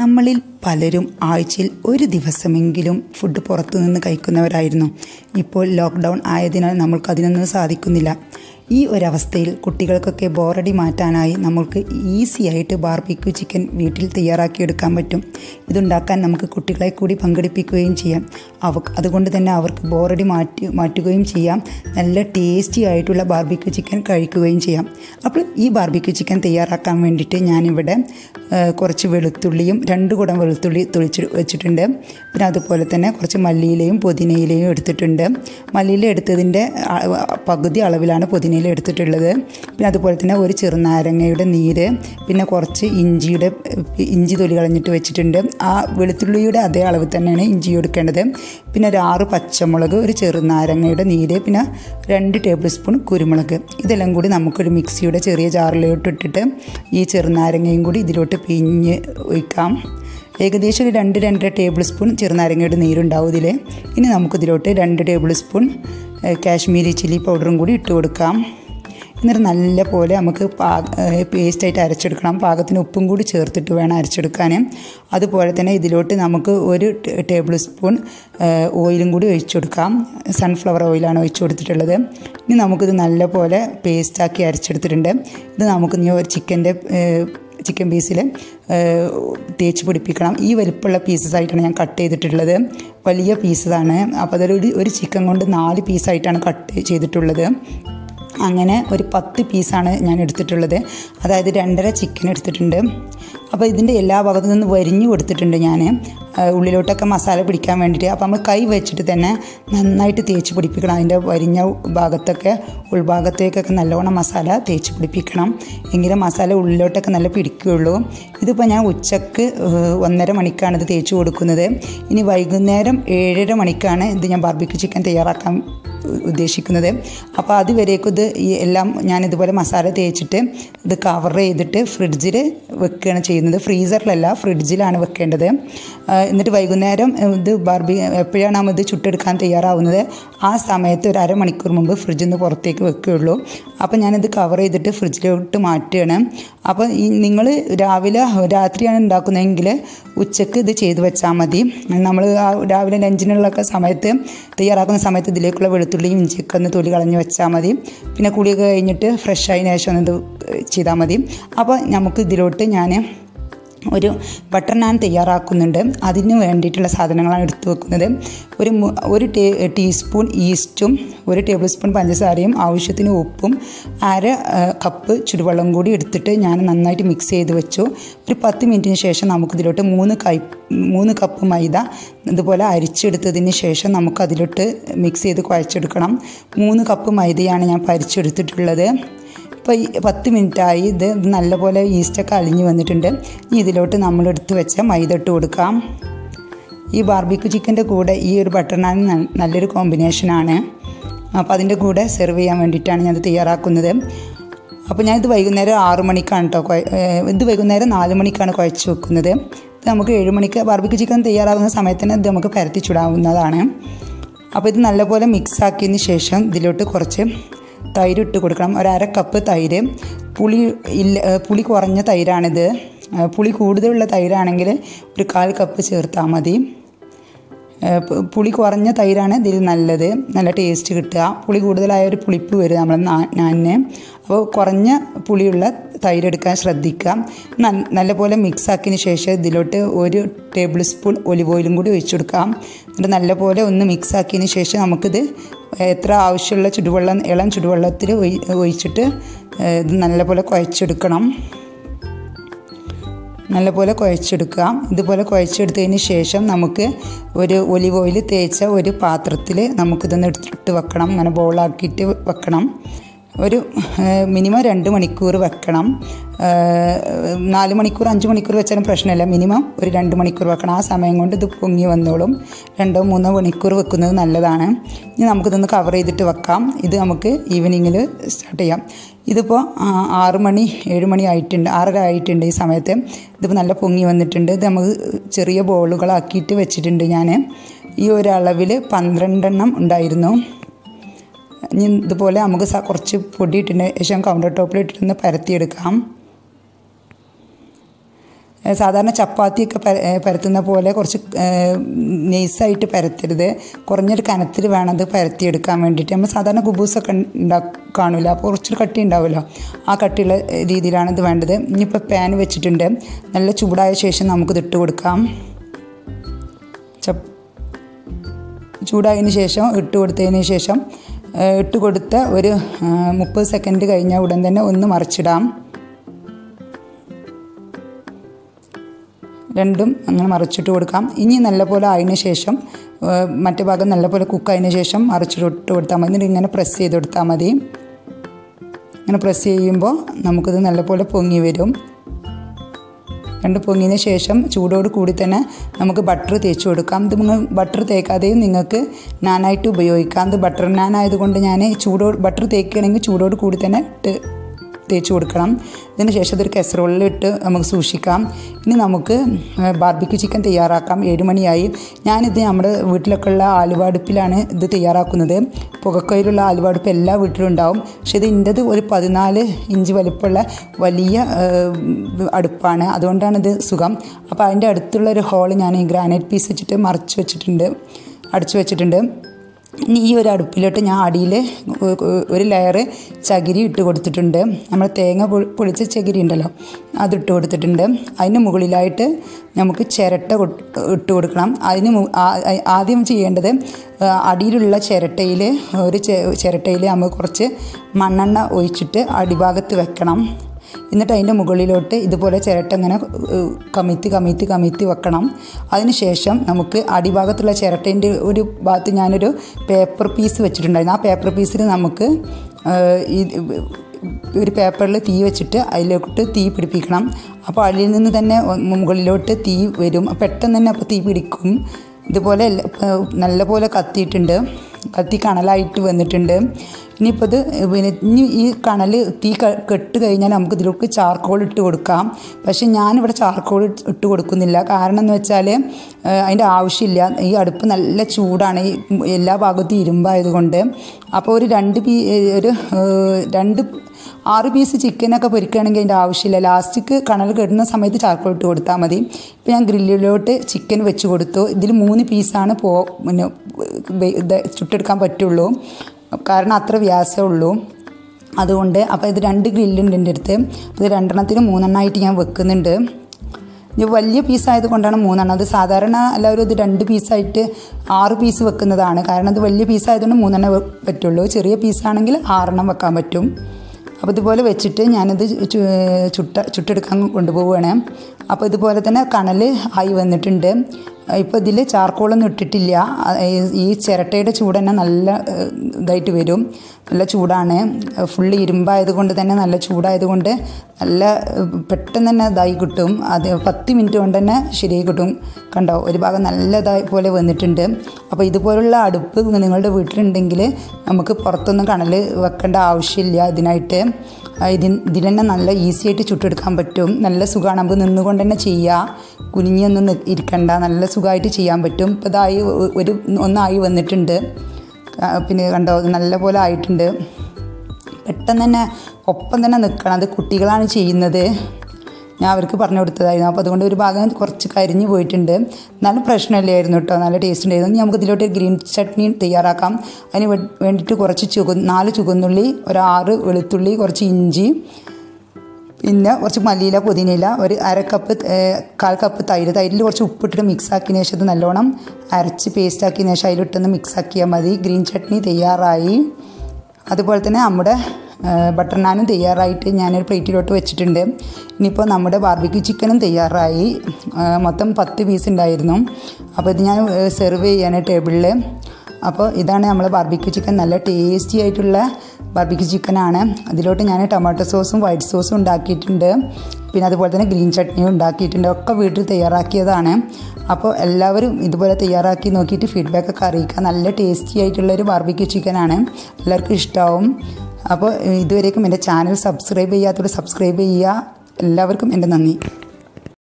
നമ്മളിൽ പലരും ആഴ്ചയിൽ ഒരു ദിവസമെങ്കിലും ഫുഡ് പുറത്തുനിന്ന് കഴിക്കുന്നവരായിരുന്നു. ഇപ്പോൾ ലോക്ക്ഡൗൺ ആയതിനാൽ നമ്മൾക്ക് അതിനൊന്നും സാധിക്കുന്നില്ല. ഈ ഒരവസ്ഥയിൽ കുട്ടികൾക്കൊക്കെ ബോറടി മാറ്റാനായി നമുക്ക് ഈസി ആയിട്ട് ബാർബിക്യൂ ചിക്കൻ വീട്ടിൽ തയ്യാറാക്കിയെടുക്കാൻ പറ്റും. ഇതുണ്ടാക്കാൻ നമുക്ക് കുട്ടികളെ കൂടി പങ്കെടുപ്പിക്കുകയും ചെയ്യാം. അവ അതുകൊണ്ട് തന്നെ അവർക്ക് ബോറടി മാറ്റി മാറ്റുകയും ചെയ്യാം. നല്ല ടേസ്റ്റി ആയിട്ടുള്ള ബാർബിക്യൂ ചിക്കൻ കഴിക്കുകയും ചെയ്യാം. അപ്പോൾ ഈ ബാർബിക്യൂ ചിക്കൻ തയ്യാറാക്കാൻ വേണ്ടിയിട്ട് ഞാനിവിടെ കുറച്ച് വെളുത്തുള്ളിയും രണ്ട് കുടം വെളുത്തുള്ളി തൊളിച്ച് വെച്ചിട്ടുണ്ട്. പിന്നെ അതുപോലെ തന്നെ കുറച്ച് മല്ലിയിലയും പുതിനയിലയും എടുത്തിട്ടുണ്ട്. മല്ലിയില എടുത്തതിന്റെ പകുതി അളവിലാണ് പുതിനയില എടുത്തിട്ടുള്ളത്. പിന്നെ അതുപോലെ തന്നെ ഒരു ചെറുനാരങ്ങയുടെ നീര് പിന്നെ കുറച്ച് ഇഞ്ചിയുടെ ഇഞ്ചി തൊലി കളഞ്ഞിട്ട് വെച്ചിട്ടുണ്ട്. ആ വെളുത്തുള്ളിയുടെ അതേ അളവ് തന്നെയാണ് ഇഞ്ചി എടുക്കേണ്ടത്. പിന്നെ ഒരു ആറ് പച്ചമുളക് ഒരു ചെറുനാരങ്ങയുടെ നീര് പിന്നെ രണ്ട് ടേബിൾ സ്പൂൺ കുരുമുളക്. ഇതെല്ലാം കൂടി നമുക്കൊരു മിക്സിയുടെ ചെറിയ ജാറിലോട്ട് ഇട്ടിട്ട് ഈ ചെറുനാരങ്ങയും കൂടി ഇതിലോട്ട് പിഞ്ഞ് ഒഴിക്കാം. ഏകദേശം ഒരു രണ്ട് രണ്ടര ടേബിൾ സ്പൂൺ ചെറുനാരങ്ങയുടെ നീരുണ്ടാവും ഇതിൽ ഇനി നമുക്കിതിലോട്ട് രണ്ട് ടേബിൾ സ്പൂൺ കാശ്മീരി ചില്ലി പൗഡറും കൂടി ഇട്ട് കൊടുക്കാം. എന്നിട്ട് നല്ല പോലെ നമുക്ക് പാക പേസ്റ്റായിട്ട് അരച്ചെടുക്കണം. പാകത്തിന് ഉപ്പും കൂടി ചേർത്തിട്ട് വേണം അരച്ചെടുക്കാൻ. അതുപോലെ തന്നെ ഇതിലോട്ട് നമുക്ക് ഒരു ടേബിൾ സ്പൂൺ ഓയിലും കൂടി ഒഴിച്ചു കൊടുക്കാം. സൺഫ്ലവർ ഓയിലാണ് ഒഴിച്ചു കൊടുത്തിട്ടുള്ളത്. ഇനി നമുക്കിത് നല്ല പോലെ പേസ്റ്റാക്കി അരച്ചെടുത്തിട്ടുണ്ട്. ഇത് നമുക്ക് ഇനി ഒരു ചിക്കന്റെ ചിക്കൻ പീസിൽ തേച്ച് പിടിപ്പിക്കണം. ഈ വലിപ്പമുള്ള പീസസ് ആയിട്ടാണ് ഞാൻ കട്ട് ചെയ്തിട്ടുള്ളത്. വലിയ പീസസാണ് അപ്പോൾ അതൊരു ഒരു ചിക്കൻ കൊണ്ട് നാല് പീസായിട്ടാണ് കട്ട് ചെയ്തിട്ടുള്ളത്. അങ്ങനെ ഒരു പത്ത് പീസാണ് ഞാൻ എടുത്തിട്ടുള്ളത്. അതായത് രണ്ടര ചിക്കൻ എടുത്തിട്ടുണ്ട്. അപ്പോൾ ഇതിന്റെ എല്ലാ ഭാഗത്തു നിന്ന് വരിഞ്ഞു കൊടുത്തിട്ടുണ്ട് ഞാൻ ഉള്ളിലോട്ടൊക്കെ മസാല പിടിക്കാൻ വേണ്ടിയിട്ട്. അപ്പോൾ നമ്മൾ കൈ വെച്ചിട്ട് തന്നെ നന്നായിട്ട് തേച്ച് പിടിപ്പിക്കണം. അതിന്റെ വരിഞ്ഞ ഭാഗത്തൊക്കെ ഉൾഭാഗത്തേക്കൊക്കെ നല്ലോണം മസാല തേച്ച് പിടിപ്പിക്കണം. എങ്കിലും മസാല ഉള്ളിലോട്ടൊക്കെ നല്ല പിടിക്കുകയുള്ളൂ. ഇതിപ്പോൾ ഞാൻ ഉച്ചയ്ക്ക് ഒന്നര മണിക്കാണ് ഇത് തേച്ച് കൊടുക്കുന്നത്. ഇനി വൈകുന്നേരം ഏഴര മണിക്കാണ് ഇത് ഞാൻ ബാർബിക്യൂ ചിക്കൻ തയ്യാറാക്കാൻ ഉദ്ദേശിക്കുന്നത്. അപ്പോൾ അതുവരേക്കും ഇത് എല്ലാം ഞാൻ ഇതുപോലെ മസാല തേച്ചിട്ട് ഇത് കവർ ചെയ്തിട്ട് ഫ്രിഡ്ജിൽ വെക്കുകയാണ് ചെയ്യുന്നത്. ഫ്രീസറിലല്ല ഫ്രിഡ്ജിലാണ് വെക്കേണ്ടത്. എന്നിട്ട് വൈകുന്നേരം ഇത് ബാർബി എപ്പോഴാണ് നമ്മൾ ഇത് ചുട്ടെടുക്കാൻ തയ്യാറാവുന്നത് ആ സമയത്ത് ഒരു അരമണിക്കൂർ മുമ്പ് ഫ്രിഡ്ജിൽ നിന്ന് പുറത്തേക്ക് വെക്കുകയുള്ളൂ. അപ്പോൾ ഞാനിത് കവർ ചെയ്തിട്ട് ഫ്രിഡ്ജിലോട്ട് മാറ്റുകയാണ്. അപ്പോൾ ഈ നിങ്ങൾ രാവിലെ രാത്രിയാണ് ഉണ്ടാക്കുന്നതെങ്കിൽ ഉച്ചയ്ക്ക് ഇത് ചെയ്തു വെച്ചാൽ മതി. നമ്മൾ രാവിലെ ലഞ്ചിനുള്ളൊക്കെ സമയത്ത് തയ്യാറാക്കുന്ന സമയത്ത് ഇതിലേക്കുള്ള വെളുത്തുള്ളിയും ഇഞ്ചിയൊക്കെ ഒന്ന് തൊലി കളഞ്ഞ് വെച്ചാൽ മതി. പിന്നെ കുളിയൊക്കെ കഴിഞ്ഞിട്ട് ഫ്രഷ് ആയതിനു ശേഷം ഒന്ന് ഇത് ചെയ്താൽ മതി. അപ്പോൾ നമുക്ക് ഇതിലോട്ട് ഞാൻ ഒരു ബട്ടർ നാൻ തയ്യാറാക്കുന്നുണ്ട്. അതിന് വേണ്ടിയിട്ടുള്ള സാധനങ്ങളാണ് എടുത്തു വെക്കുന്നത്. ഒരു ഒരു ടീ ടീസ്പൂൺ ഈസ്റ്റും ഒരു ടേബിൾ സ്പൂൺ പഞ്ചസാരയും ആവശ്യത്തിന് ഉപ്പും അര കപ്പ് ചുടുവെള്ളം കൂടി എടുത്തിട്ട് ഞാൻ നന്നായിട്ട് മിക്സ് ചെയ്ത് വെച്ചു. ഒരു പത്ത് മിനിറ്റിന് ശേഷം നമുക്കിതിലോട്ട് മൂന്ന് കൈ മൂന്ന് കപ്പ് മൈദ ഇതുപോലെ അരിച്ചെടുത്തതിന് ശേഷം നമുക്കതിലോട്ട് മിക്സ് ചെയ്ത് കുഴച്ചെടുക്കണം. മൂന്ന് കപ്പ് മൈദയാണ് ഞാൻ പരിച്ചെടുത്തിട്ടുള്ളത്. ഇപ്പോൾ പത്ത് മിനിറ്റായി ഇത് നല്ലപോലെ ഈസ്റ്റൊക്കെ അലിഞ്ഞ് വന്നിട്ടുണ്ട്. ഇനി ഇതിലോട്ട് നമ്മൾ എടുത്ത് വെച്ച മൈദ ഇട്ട് കൊടുക്കാം. ഈ ബാർബിക്യൂ ചിക്കന്റെ കൂടെ ഈ ഒരു ബട്ടർ നാൻ നല്ലൊരു കോമ്പിനേഷനാണ് അപ്പോൾ അതിന്റെ കൂടെ സെർവ് ചെയ്യാൻ വേണ്ടിയിട്ടാണ് ഞാനത് തയ്യാറാക്കുന്നത്. അപ്പോൾ ഞാനിത് വൈകുന്നേരം ആറു മണിക്കാണ് കേട്ടോ ഇത് വൈകുന്നേരം നാല് മണിക്കാണ് കുഴച്ച് വെക്കുന്നത്. ഇത് നമുക്ക് ഏഴ് മണിക്ക് ബാർബിക്യൂ ചിക്കൻ തയ്യാറാകുന്ന സമയത്തിന് ഇത് നമുക്ക് പരത്തി ചുടാവുന്നതാണ്. അപ്പോൾ ഇത് നല്ലപോലെ മിക്സ് ആക്കിയതിന് ശേഷം ഇതിലോട്ട് കുറച്ച് തൈര് ഇട്ട് കൊടുക്കണം. ഒരു അര കപ്പ് തൈര്. പുളി ഇല്ല പുളി കുറഞ്ഞ തൈരാണിത്. പുളി കൂടുതലുള്ള തൈരാണെങ്കിൽ ഒരു കാൽ കപ്പ് ചേർത്താൽ മതി. പുളി കുറഞ്ഞ തൈരാണ് ഇതിൽ നല്ലത്. നല്ല ടേസ്റ്റ് കിട്ടുക. പുളി കൂടുതലായ ഒരു പുളിപ്പ് വരും നമ്മൾ നാനിന്. അപ്പോൾ കുറഞ്ഞ പുളിയുള്ള തൈരെടുക്കാൻ ശ്രദ്ധിക്കുക. നല്ലപോലെ മിക്സ് ആക്കിയതിന് ശേഷം ഇതിലോട്ട് ഒരു ടേബിൾ സ്പൂൺ ഒലിവ് ഓയിലും കൂടി ഒഴിച്ചു കൊടുക്കാം എന്നിട്ട് നല്ലപോലെ ഒന്ന് മിക്സ് ആക്കിയതിന് ശേഷം നമുക്കിത് എത്ര ആവശ്യമുള്ള ചുടുവെള്ളം ഇളം ചുടുവെള്ളത്തിൽ ഒഴിച്ചിട്ട് ഇത് നല്ലപോലെ കുഴച്ചെടുക്കണം. നല്ലപോലെ കുഴച്ചെടുക്കുക. ഇതുപോലെ കുഴച്ചെടുത്തതിന് ശേഷം നമുക്ക് ഒരു ഒലിവ് ഓയിൽ തേച്ച ഒരു പാത്രത്തിൽ നമുക്കിതൊന്ന് എടുത്തിട്ട് വെക്കണം. അങ്ങനെ ബോളാക്കിയിട്ട് വെക്കണം. ഒരു മിനിമം രണ്ട് മണിക്കൂർ വെക്കണം. നാല് മണിക്കൂർ അഞ്ച് മണിക്കൂർ വെച്ചാലും പ്രശ്നമില്ല. മിനിമം ഒരു രണ്ട് മണിക്കൂർ വെക്കണം. ആ സമയം കൊണ്ട് ഇത് പൊങ്ങി വന്നോളും. രണ്ടോ മൂന്നോ മണിക്കൂർ വെക്കുന്നത് നല്ലതാണ്. ഇനി നമുക്കിതൊന്ന് കവർ ചെയ്തിട്ട് വെക്കാം. ഇത് നമുക്ക് ഈവനിങ്ങിൽ സ്റ്റാർട്ട് ചെയ്യാം. ഇതിപ്പോൾ ആറ് മണി ഏഴ് മണി ആയിട്ടുണ്ട് ആറര ആയിട്ടുണ്ട് ഈ സമയത്ത്. ഇതിപ്പോൾ നല്ല പൊങ്ങി വന്നിട്ടുണ്ട്. ഇത് നമുക്ക് ചെറിയ ബോളുകളാക്കിയിട്ട് വെച്ചിട്ടുണ്ട് ഞാൻ ഈ ഒരളവിൽ പന്ത്രണ്ടെണ്ണം ഉണ്ടായിരുന്നു. ഇനി ഇതുപോലെ നമുക്ക് കുറച്ച് പൊടി ഇട്ടിന് ശേഷം കൗണ്ടർ ടോപ്പിൽ ഇട്ടിട്ടൊന്ന് പരത്തിയെടുക്കാം. സാധാരണ ചപ്പാത്തിയൊക്കെ പര- പരത്തുന്ന പോലെ കുറച്ച് നെയ്സായിട്ട് പരത്തരുത്. കുറഞ്ഞൊരു കനത്തിൽ വേണം അത് പരത്തിയെടുക്കാൻ വേണ്ടിയിട്ട്. നമ്മൾ സാധാരണ കുബൂസൊക്കെ ഉണ്ടാ കാണില്ല അപ്പോൾ കുറച്ചൊരു കട്ടി ഉണ്ടാവുമല്ലോ? ആ കട്ടിയുള്ള രീതിയിലാണ് ഇത് വേണ്ടത്. ഇനിയിപ്പോൾ പാൻ വെച്ചിട്ടുണ്ട്. നല്ല ചൂടായ ശേഷം നമുക്കിത് ഇട്ട് കൊടുക്കാം. ചൂടായതിന് ശേഷം ഇട്ട് കൊടുത്തതിന് ശേഷം ഇട്ട് കൊടുത്ത ഒരു മുപ്പത് സെക്കൻഡ് കഴിഞ്ഞ ഉടൻ തന്നെ ഒന്ന് മറിച്ചിടാം. രണ്ടും അങ്ങനെ മറിച്ചിട്ട് കൊടുക്കാം. ഇനി നല്ലപോലെ ആയതിനു ശേഷം മറ്റേ ഭാഗം നല്ലപോലെ കുക്കായതിനു ശേഷം മറിച്ചിട്ട് കൊടുത്താൽ മതി. എന്നിട്ട് ഇങ്ങനെ പ്രസ് ചെയ്ത് കൊടുത്താൽ മതി. ഇങ്ങനെ പ്രസ് ചെയ്യുമ്പോൾ നമുക്കിത് നല്ലപോലെ പൊങ്ങി വരും. രണ്ട് പൊങ്ങിയതിന് ശേഷം ചൂടോട് കൂടി തന്നെ നമുക്ക് ബട്ടർ തേച്ച് കൊടുക്കാം. ഇത് നിങ്ങൾ ബട്ടർ തേക്കാതെയും നിങ്ങൾക്ക് നാനായിട്ട് ഉപയോഗിക്കാം. ഇത് ബട്ടർ നാൻ ആയതുകൊണ്ട് ഞാൻ ചൂടോട് ബട്ടർ തേക്കുകയാണെങ്കിൽ ചൂടോട് കൂടി തന്നെ തേച്ച് കൊടുക്കണം. ഇതിന് ശേഷം ഇതൊരു കസറോളിൽ ഇട്ട് നമുക്ക് സൂക്ഷിക്കാം. ഇനി നമുക്ക് ബാർബിക്യൂ ചിക്കൻ തയ്യാറാക്കാം. ഏഴ് മണിയായി. ഞാനിത് നമ്മുടെ വീട്ടിലൊക്കെ ഉള്ള ആലുവാടുപ്പിലാണ് ഇത് തയ്യാറാക്കുന്നത്. പുകക്കയിലുള്ള ആലുവാടുപ്പ് എല്ലാ വീട്ടിലും ഉണ്ടാവും. പക്ഷേ ഇത് എന്റെത് ഒരു പതിനാല് ഇഞ്ച് വലിപ്പമുള്ള വലിയ അടുപ്പാണ്. അതുകൊണ്ടാണ് ഇത് സുഖം. അപ്പോൾ അതിന്റെ അടുത്തുള്ള ഒരു ഹോൾ ഞാൻ ഈ ഗ്രാനൈറ്റ് പീസ് വെച്ചിട്ട് മറച്ച് വെച്ചിട്ടുണ്ട്. അടച്ചു വെച്ചിട്ടുണ്ട്. ഈ ഒരു അടുപ്പിലോട്ട് ഞാൻ അടിയിൽ ഒരു ലെയർ ചകിരി ഇട്ട് കൊടുത്തിട്ടുണ്ട്. നമ്മൾ തേങ്ങ പൊളിച്ച ചകിരി ഉണ്ടല്ലോ അതിട്ട് കൊടുത്തിട്ടുണ്ട്. അതിന് മുകളിലായിട്ട് നമുക്ക് ചിരട്ട ഇട്ട് കൊടുക്കണം. അതിന് ആദ്യം ചെയ്യേണ്ടത് അടിയിലുള്ള ചിരട്ടയിൽ ഒരു ചിരട്ടയിൽ നമ്മൾ കുറച്ച് മണ്ണെണ്ണ ഒഴിച്ചിട്ട് അടിഭാഗത്ത് വെക്കണം. എന്നിട്ട് അതിന്റെ മുകളിലോട്ട് ഇതുപോലെ ചിരട്ട ഇങ്ങനെ കമിത്തി കമിത്തി കമിഴ്ത്തി വെക്കണം. അതിനുശേഷം നമുക്ക് അടിഭാഗത്തുള്ള ചിരട്ടേന്റെ ഒരു ഭാഗത്ത് ഞാനൊരു പേപ്പർ പീസ് വെച്ചിട്ടുണ്ടായിരുന്നു. ആ പേപ്പർ പീസിൽ നമുക്ക് ഈ ഒരു പേപ്പറിൽ തീ വെച്ചിട്ട് അതിലോട്ട് തീ പിടിപ്പിക്കണം. അപ്പോൾ അതിൽ നിന്ന് തന്നെ മുകളിലോട്ട് തീ വരും. പെട്ടെന്ന് തന്നെ അപ്പോൾ തീ പിടിക്കും. ഇതുപോലെ നല്ല പോലെ കത്തിയിട്ടുണ്ട്. കത്തി കണലായിട്ട് വന്നിട്ടുണ്ട്. ഇനിയിപ്പോൾ ഇത് പിന്നെ ഇനി ഈ കണൽ തീ കെട്ട് കഴിഞ്ഞാൽ നമുക്ക് ഇതിലേക്ക് ചാർക്കോൾ ഇട്ട് കൊടുക്കാം. പക്ഷെ ഞാനിവിടെ ചാർക്കോൾ ഇട്ട് കൊടുക്കുന്നില്ല. കാരണം എന്ന് വെച്ചാൽ അതിന്റെ ആവശ്യമില്ല. ഈ അടുപ്പ് നല്ല ചൂടാണ്. ഈ എല്ലാ ഭാഗത്തും ഇരുമ്പായതുകൊണ്ട്. അപ്പോൾ ഒരു രണ്ട് പീ ഒരു രണ്ട് ആറ് പീസ് ചിക്കനൊക്കെ പൊരിക്കുകയാണെങ്കിൽ അതിന്റെ ആവശ്യമില്ല. ലാസ്റ്റിക്ക് കണൽ കെടുന്ന സമയത്ത് ചാർക്കോൾ ഇട്ട് കൊടുത്താൽ മതി. ഇപ്പോൾ ഞാൻ ഗ്രില്ലിലോട്ട് ചിക്കൻ വെച്ച് കൊടുത്തു. ഇതിൽ മൂന്ന് പീസാണ് പോ പിന്നെ ചുട്ടെടുക്കാൻ പറ്റുള്ളൂ. കാരണം അത്ര വ്യാസമേ ഉള്ളൂ. അതുകൊണ്ട് അപ്പോൾ ഇത് രണ്ട് ഗ്രില്ലുണ്ട് എന്റെ അടുത്ത്. ഇത് രണ്ടെണ്ണത്തിന് മൂന്നെണ്ണമായിട്ട് ഞാൻ വെക്കുന്നുണ്ട്. ഇത് വലിയ പീസായത് കൊണ്ടാണ് മൂന്നെണ്ണം. അത് സാധാരണ എല്ലാവരും ഇത് രണ്ട് പീസായിട്ട് ആറ് പീസ് വെക്കുന്നതാണ്. കാരണം അത് വലിയ പീസായതുകൊണ്ട് മൂന്നെണ്ണം പറ്റുള്ളൂ. ചെറിയ പീസാണെങ്കിൽ ആറെണ്ണം വെക്കാൻ പറ്റും. അപ്പോൾ ഇതുപോലെ വെച്ചിട്ട് ഞാനിത് ചുട്ട ചുട്ടെടുക്കാൻ കൊണ്ടുപോവുകയാണ്. അപ്പോൾ ഇതുപോലെ തന്നെ കണൽ ആയി വന്നിട്ടുണ്ട്. ഇപ്പോൾ ഇതിൽ ചാർക്കോളൊന്നും ഇട്ടിട്ടില്ല. ഈ- ചിരട്ടയുടെ ചൂട് തന്നെ നല്ല ഇതായിട്ട് വരും. നല്ല ചൂടാണ്. ഫുള്ള് ഇരുമ്പായത് കൊണ്ട് തന്നെ നല്ല ചൂടായതുകൊണ്ട് നല്ല പെട്ടെന്ന് തന്നെ ഇതായി കിട്ടും. അത് പത്ത് മിനിറ്റ് കൊണ്ട് തന്നെ ശരിയായി കിട്ടും. കണ്ടോ? ഒരു ഭാഗം നല്ലതായി പോലെ വന്നിട്ടുണ്ട്. അപ്പോൾ ഇതുപോലുള്ള അടുപ്പ് നിങ്ങളുടെ വീട്ടിലുണ്ടെങ്കിൽ നമുക്ക് പുറത്തൊന്നും കണൽ വെക്കേണ്ട ആവശ്യമില്ല ഇതിനായിട്ട്. ഇതിൻ ഇതിൽ തന്നെ നല്ല ഈസി ആയിട്ട് ചുട്ടെടുക്കാൻ പറ്റും. നല്ല സുഖമാണ്. നമുക്ക് നിന്നുകൊണ്ട് തന്നെ ചെയ്യുക കുനിഞ്ഞൊന്നും ഇരിക്കണ്ട. നല്ല സുഖമായിട്ട് ചെയ്യാൻ പറ്റും. ഇപ്പോൾ ഇതായി ഒരു ഒന്നായി വന്നിട്ടുണ്ട്. പിന്നെ കണ്ടോ നല്ല പോലെ ആയിട്ടുണ്ട്. പെട്ടെന്ന് തന്നെ ഒപ്പം തന്നെ നിൽക്കണം അത് കുട്ടികളാണ് ചെയ്യുന്നത്. ഞാൻ അവർക്ക് പറഞ്ഞു കൊടുത്തതായിരുന്നു. അപ്പോൾ അതുകൊണ്ട് ഒരു ഭാഗം കുറച്ച് കരിഞ്ഞു പോയിട്ടുണ്ട്. എന്നാലും പ്രശ്നമില്ലായിരുന്നു കേട്ടോ. നല്ല ടേസ്റ്റ് ഉണ്ടായിരുന്നു. നമുക്ക് ഇതിലോട്ട് ഗ്രീൻ ചട്നി തയ്യാറാക്കാം. അതിന് വേണ്ടിയിട്ട് കുറച്ച് ചുക നാല് ചുവന്നുള്ളി ഒരു ആറ് വെളുത്തുള്ളി കുറച്ച് ഇഞ്ചി പിന്നെ കുറച്ച് മല്ലിയില പുതിനയില ഒരു അര കപ്പ് കാൽ കപ്പ് തൈര്. തൈരിൽ കുറച്ച് ഉപ്പിട്ടിട്ട് മിക്സ് ആക്കിയതിന് ശേഷം ഇത് നല്ലോണം അരച്ച് പേസ്റ്റ് ആക്കിയതിന് ശേഷം അതിലിട്ടൊന്ന് മിക്സ് ആക്കിയാൽ മതി. ഗ്രീൻ ചട്നി തയ്യാറായി. അതുപോലെ തന്നെ നമ്മുടെ ബട്ടർ നാനും തയ്യാറായിട്ട് ഞാനൊരു പ്ലേറ്റിലോട്ട് വെച്ചിട്ടുണ്ട്. ഇനിയിപ്പോൾ നമ്മുടെ ബാർബിക്യൂ ചിക്കനും തയ്യാറായി. മൊത്തം പത്ത് പീസ് ഉണ്ടായിരുന്നു. അപ്പോൾ ഇത് ഞാൻ സെർവ് ചെയ്യാണ് ടേബിളിൽ അപ്പോൾ ഇതാണ് നമ്മൾ ബാർബിക്യൂ ചിക്കൻ നല്ല ടേസ്റ്റി ആയിട്ടുള്ള ബാർബിക്യൂ ചിക്കനാണ് അതിലോട്ട് ഞാൻ ടൊമാറ്റോ സോസും വൈറ്റ് സോസും ഉണ്ടാക്കിയിട്ടുണ്ട്. പിന്നെ അതുപോലെ തന്നെ ഗ്രീൻ ചട്നിയും ഉണ്ടാക്കിയിട്ടുണ്ട്. ഒക്കെ വീട്ടിൽ തയ്യാറാക്കിയതാണ്. അപ്പോൾ എല്ലാവരും ഇതുപോലെ തയ്യാറാക്കി നോക്കിയിട്ട് ഫീഡ്ബാക്ക് ഒക്കെ അറിയിക്കുക. നല്ല ടേസ്റ്റി ആയിട്ടുള്ളൊരു ബാർബിക്യൂ ചിക്കനാണ് എല്ലാവർക്കും ഇഷ്ടമാവും അപ്പോൾ ഇതുവരേക്കും എന്റെ ചാനൽ സബ്സ്ക്രൈബ് ചെയ്യാത്തവർ സബ്സ്ക്രൈബ് ചെയ്യുക. എല്ലാവർക്കും എന്റെ നന്ദി.